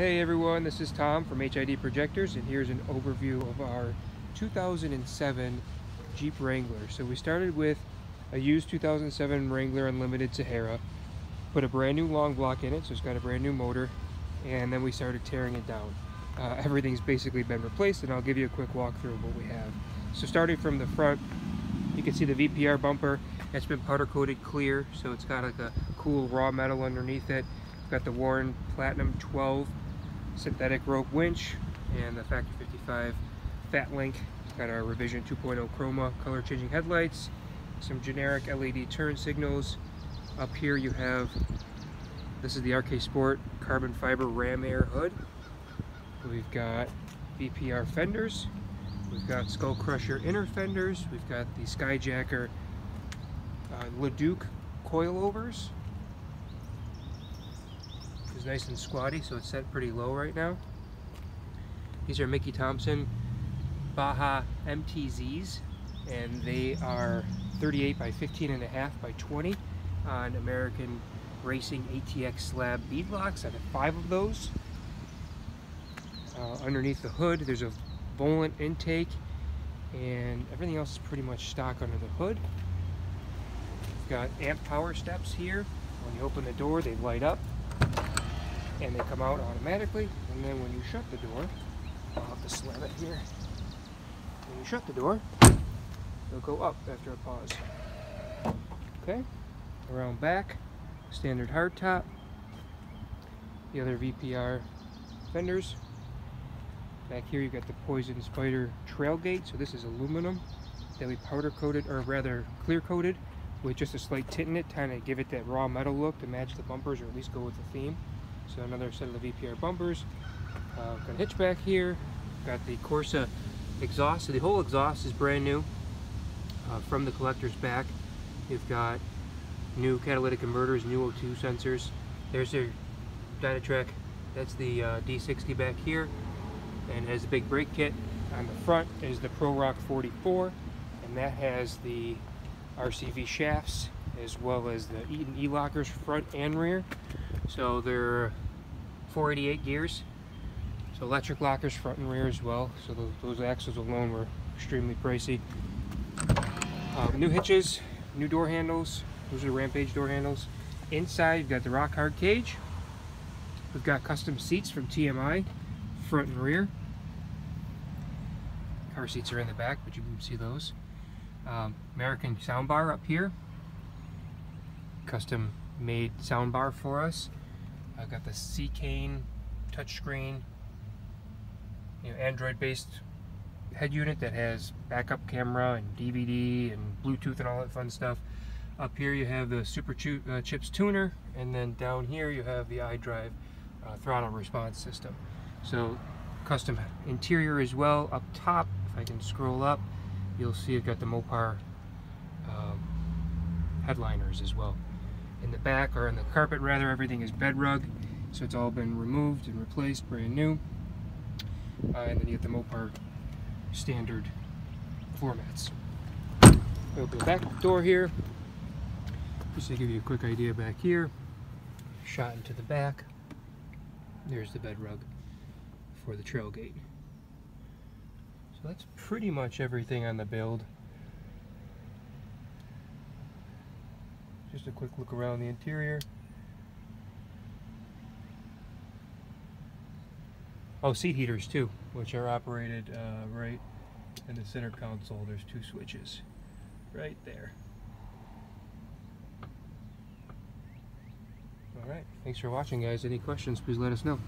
Hey everyone, this is Tom from HID Projectors and here's an overview of our 2007 Jeep Wrangler. So we started with a used 2007 Wrangler Unlimited Sahara, put a brand new long block in it, so it's got a brand new motor, and then we started tearing it down. Uh, everything's basically been replaced and I'll give you a quick walkthrough of what we have. So starting from the front, you can see the VPR bumper. It's been powder coated clear, so it's got like a cool raw metal underneath it. Got the Warn Platinum 12 synthetic rope winch and the Factor 55 Fat Link. Got our Revision 2.0 Chroma color changing headlights, some generic LED turn signals. Up here you have, this is the RK Sport carbon fiber ram air hood. We've got VPR fenders. We've got Skullkrusher inner fenders. We've got the Skyjacker uh, LeDuc coilovers is nice and squatty, so it's set pretty low right now. These are Mickey Thompson Baja MTZs, and they are 38 by 15 and a half by 20 on American Racing ATX slab beadlocks. I have five of those. Uh, underneath the hood, there's a Volant intake, and everything else is pretty much stock under the hood. We've got amp power steps here. When you open the door, they light up and they come out automatically and then when you shut the door I'll have to slam it here. When you shut the door they'll go up after a pause. Okay? Around back standard hardtop the other VPR fenders. Back here you got the Poison Spyder trailgate so this is aluminum that we powder coated or rather clear coated with just a slight tint in it kind of give it that raw metal look to match the bumpers or at least go with the theme so another set of the VPR bumpers. Uh, got a hitchback here. Got the Corsa exhaust. So the whole exhaust is brand new uh, from the collector's back. You've got new catalytic converters, new O2 sensors. There's your Dynatrac. That's the uh, D60 back here. And has a big brake kit. On the front is the Pro Rock 44. And that has the RCV shafts as well as the Eaton E-lockers front and rear. So they're 488 gears. So electric lockers front and rear as well. So those, those axles alone were extremely pricey. Um, new hitches, new door handles. Those are the Rampage door handles. Inside you've got the rock hard cage. We've got custom seats from TMI, front and rear. Car seats are in the back, but you can see those. Um, American soundbar up here. Custom made soundbar for us. I've got the Seicane touchscreen, you know, Android-based head unit that has backup camera and DVD and Bluetooth and all that fun stuff. Up here you have the Super uh, Chips tuner, and then down here you have the iDrive uh, throttle response system. So custom interior as well. Up top, if I can scroll up, you'll see I've got the Mopar um, headliners as well in the back or in the carpet rather everything is bed rug so it's all been removed and replaced brand new. Uh, and then you get the Mopar standard floor mats open the back door here. Just to give you a quick idea back here. Shot into the back. There's the bed rug for the trailgate. So that's pretty much everything on the build Just a quick look around the interior. Oh, seat heaters too, which are operated uh, right in the center console. There's two switches right there. Alright, thanks for watching guys. Any questions, please let us know.